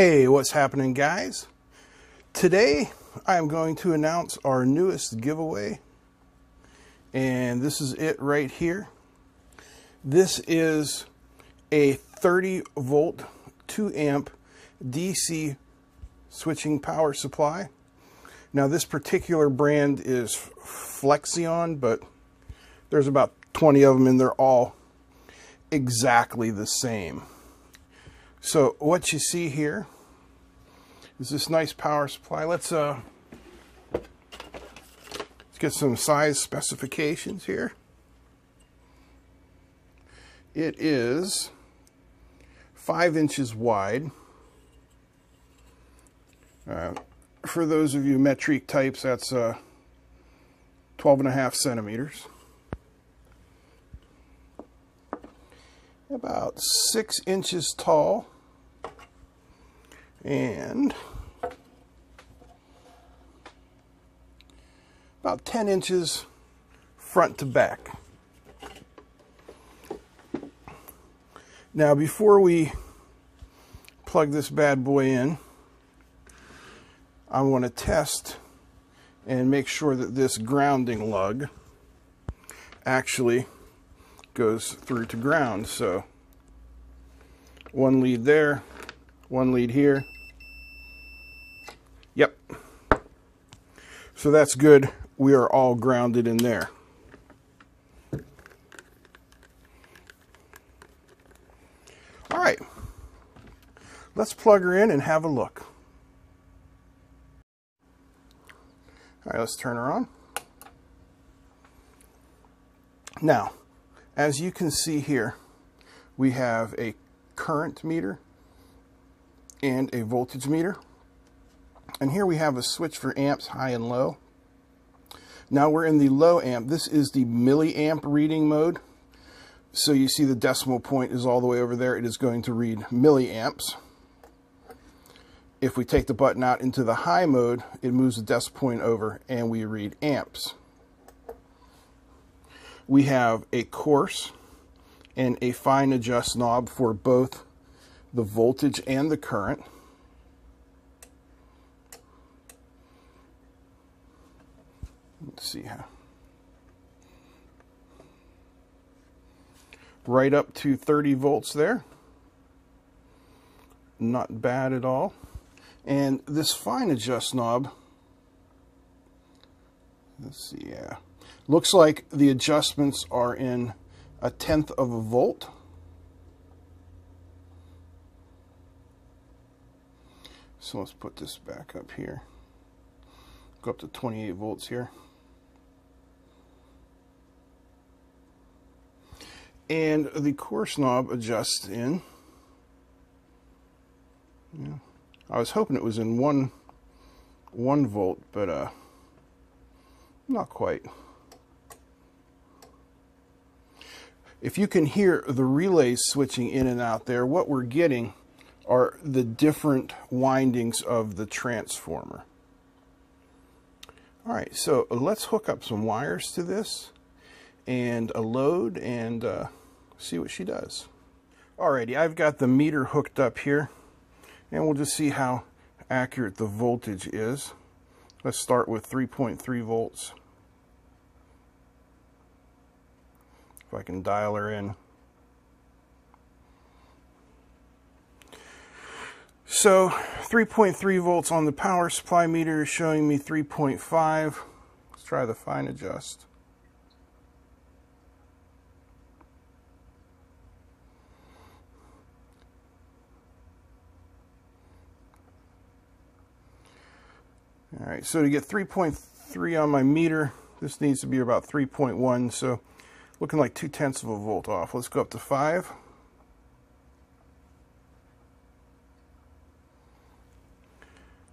Hey, what's happening, guys? Today I'm going to announce our newest giveaway, and this is it right here. This is a 30 volt, 2 amp DC switching power supply. Now, this particular brand is Flexion, but there's about 20 of them, and they're all exactly the same. So what you see here is this nice power supply. Let's uh, let's get some size specifications here. It is five inches wide. Uh, for those of you metric types, that's uh, 12 and a half centimeters. About six inches tall and about 10 inches front to back. Now before we plug this bad boy in, I want to test and make sure that this grounding lug actually goes through to ground. So one lead there, one lead here. Yep. So that's good. We are all grounded in there. All right. Let's plug her in and have a look. All right, let's turn her on. Now, as you can see here, we have a current meter and a voltage meter. And here we have a switch for amps high and low. Now we're in the low amp. This is the milliamp reading mode. So you see the decimal point is all the way over there. It is going to read milliamps. If we take the button out into the high mode, it moves the decimal point over and we read amps we have a coarse and a fine adjust knob for both the voltage and the current. Let's see how. Right up to 30 volts there. Not bad at all. And this fine adjust knob, let's see, yeah. Looks like the adjustments are in a tenth of a volt. So let's put this back up here. Go up to 28 volts here. And the coarse knob adjusts in. Yeah. I was hoping it was in one one volt, but uh, not quite. If you can hear the relays switching in and out there, what we're getting are the different windings of the transformer. All right, so let's hook up some wires to this and a load and uh, see what she does. Alrighty, I've got the meter hooked up here and we'll just see how accurate the voltage is. Let's start with 3.3 volts. If I can dial her in. So 3.3 volts on the power supply meter is showing me 3.5. Let's try the fine adjust. All right, so to get 3.3 on my meter, this needs to be about 3.1. So looking like two tenths of a volt off. Let's go up to five.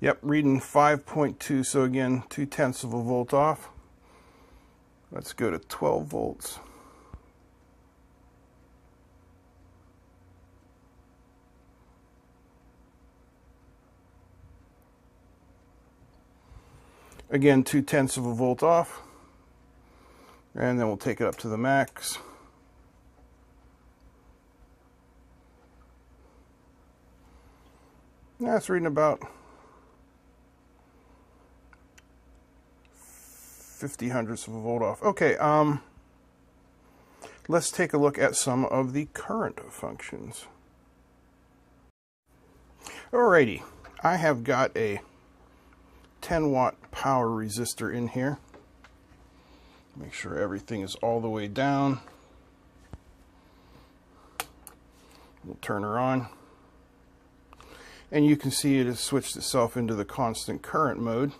Yep, reading 5.2, so again, two tenths of a volt off. Let's go to 12 volts. Again, two tenths of a volt off and then we'll take it up to the max. That's reading about 50 hundredths of a volt off. Okay, um, let's take a look at some of the current functions. Alrighty, I have got a 10 watt power resistor in here. Make sure everything is all the way down. We'll turn her on. And you can see it has switched itself into the constant current mode.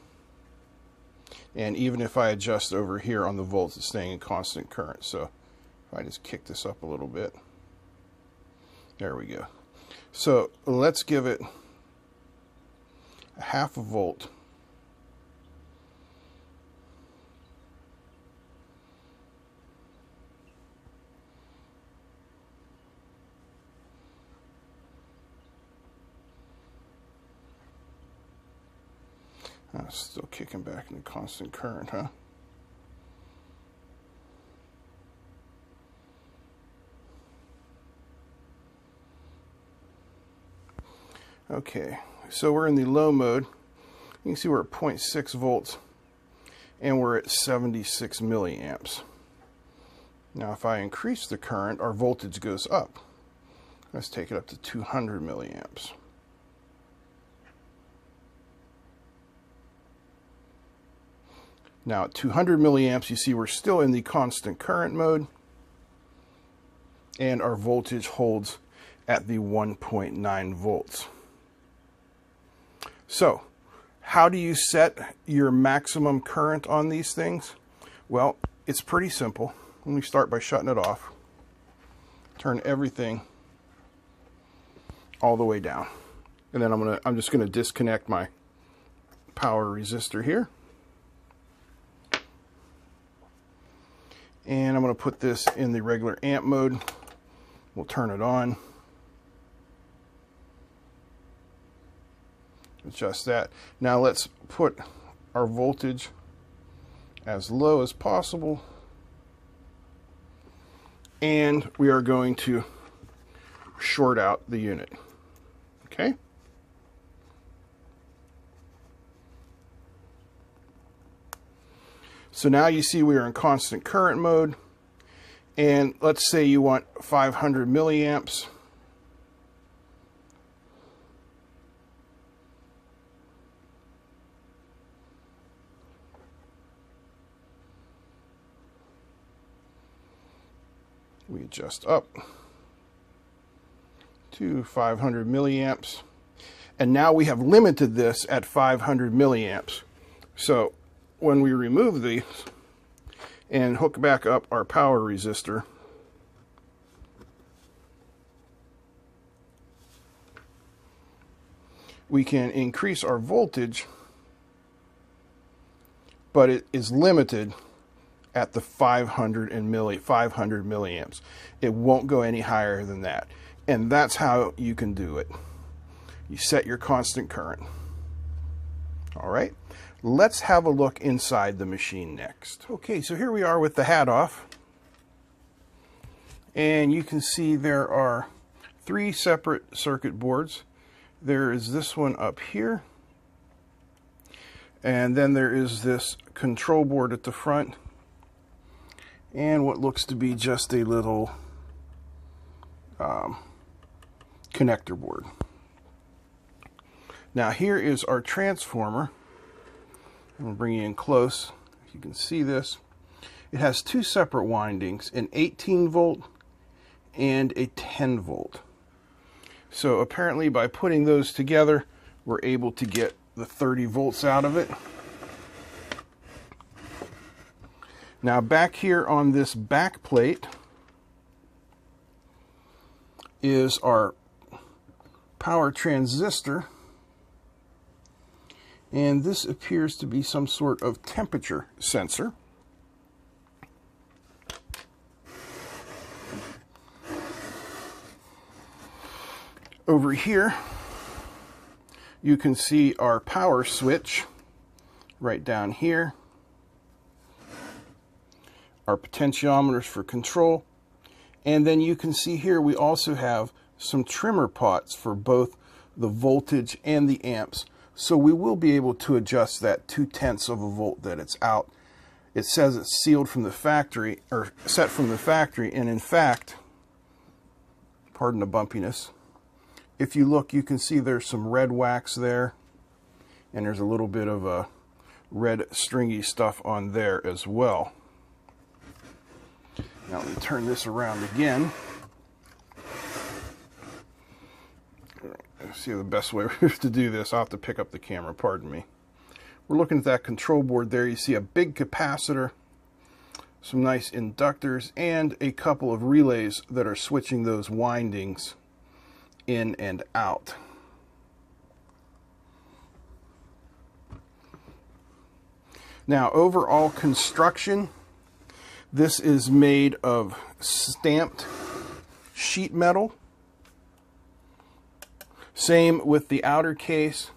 And even if I adjust over here on the volts, it's staying in constant current. So if I just kick this up a little bit, there we go. So let's give it a half a volt. Uh, still kicking back in the constant current, huh? Okay, so we're in the low mode. You can see we're at 0.6 volts and we're at 76 milliamps. Now if I increase the current, our voltage goes up. Let's take it up to 200 milliamps. Now at 200 milliamps, you see we're still in the constant current mode and our voltage holds at the 1.9 volts. So, how do you set your maximum current on these things? Well, it's pretty simple. Let me start by shutting it off. Turn everything all the way down. And then I'm gonna I'm just gonna disconnect my power resistor here. And I'm going to put this in the regular amp mode. We'll turn it on. Adjust that. Now let's put our voltage as low as possible. And we are going to short out the unit. Okay? So now you see we are in constant current mode. And let's say you want 500 milliamps. We adjust up to 500 milliamps. And now we have limited this at 500 milliamps. So when we remove these and hook back up our power resistor, we can increase our voltage, but it is limited at the 500 and milli 500 milliamps. It won't go any higher than that. And that's how you can do it. You set your constant current. All right. Let's have a look inside the machine next. Okay, so here we are with the hat off. And you can see there are three separate circuit boards. There is this one up here. And then there is this control board at the front. And what looks to be just a little um, connector board. Now here is our transformer. I'm going to bring you in close. You can see this. It has two separate windings, an 18 volt and a 10 volt. So apparently by putting those together, we're able to get the 30 volts out of it. Now back here on this back plate is our power transistor and this appears to be some sort of temperature sensor. Over here, you can see our power switch right down here. Our potentiometers for control. And then you can see here we also have some trimmer pots for both the voltage and the amps. So we will be able to adjust that two tenths of a volt that it's out. It says it's sealed from the factory or set from the factory. And in fact, pardon the bumpiness, if you look, you can see there's some red wax there and there's a little bit of a red stringy stuff on there as well. Now let me turn this around again. See the best way to do this. I'll have to pick up the camera, pardon me. We're looking at that control board there. You see a big capacitor, some nice inductors, and a couple of relays that are switching those windings in and out. Now, overall construction, this is made of stamped sheet metal. Same with the outer case.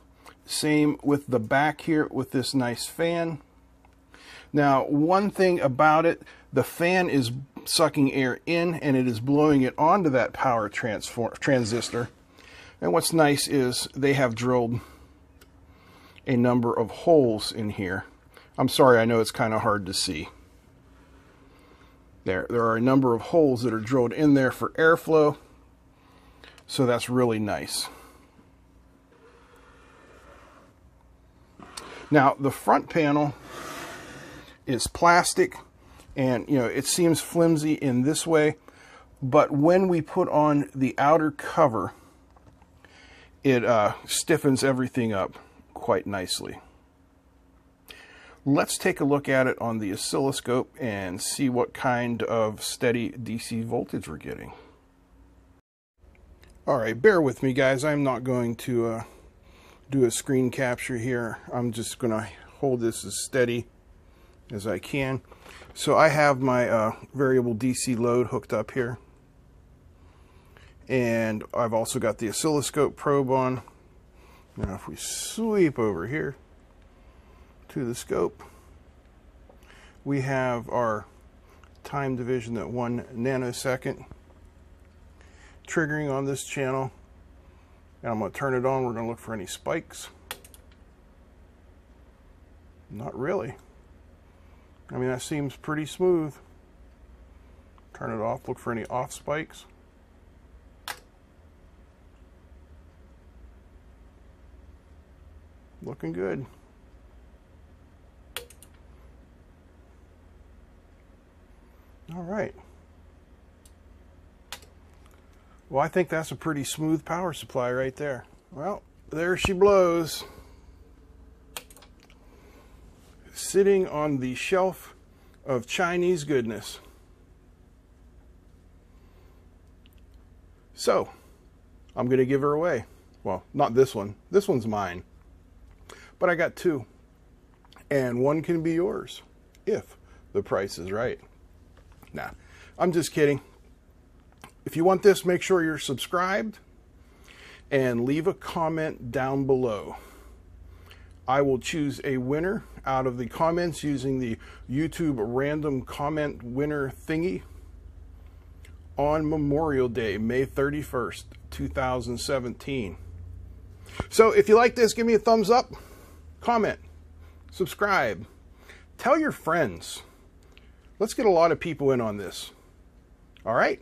Same with the back here with this nice fan. Now, one thing about it, the fan is sucking air in and it is blowing it onto that power transistor. And what's nice is they have drilled a number of holes in here. I'm sorry, I know it's kind of hard to see. There, there are a number of holes that are drilled in there for airflow. So that's really nice. Now, the front panel is plastic and you know it seems flimsy in this way but when we put on the outer cover it uh, stiffens everything up quite nicely. Let's take a look at it on the oscilloscope and see what kind of steady DC voltage we're getting. Alright bear with me guys. I'm not going to uh, do a screen capture here I'm just gonna hold this as steady as I can so I have my uh, variable DC load hooked up here. And I've also got the oscilloscope probe on. Now if we sweep over here to the scope, we have our time division at one nanosecond triggering on this channel. And I'm going to turn it on. We're going to look for any spikes. Not really. I mean, that seems pretty smooth. Turn it off, look for any off spikes. Looking good. All right. Well, I think that's a pretty smooth power supply right there. Well, there she blows sitting on the shelf of Chinese goodness. So, I'm going to give her away. Well, not this one. This one's mine. But I got two. And one can be yours if the price is right. Nah, I'm just kidding. If you want this, make sure you're subscribed and leave a comment down below. I will choose a winner out of the comments using the YouTube random comment winner thingy on Memorial Day, May 31st, 2017. So if you like this, give me a thumbs up, comment, subscribe, tell your friends. Let's get a lot of people in on this. All right?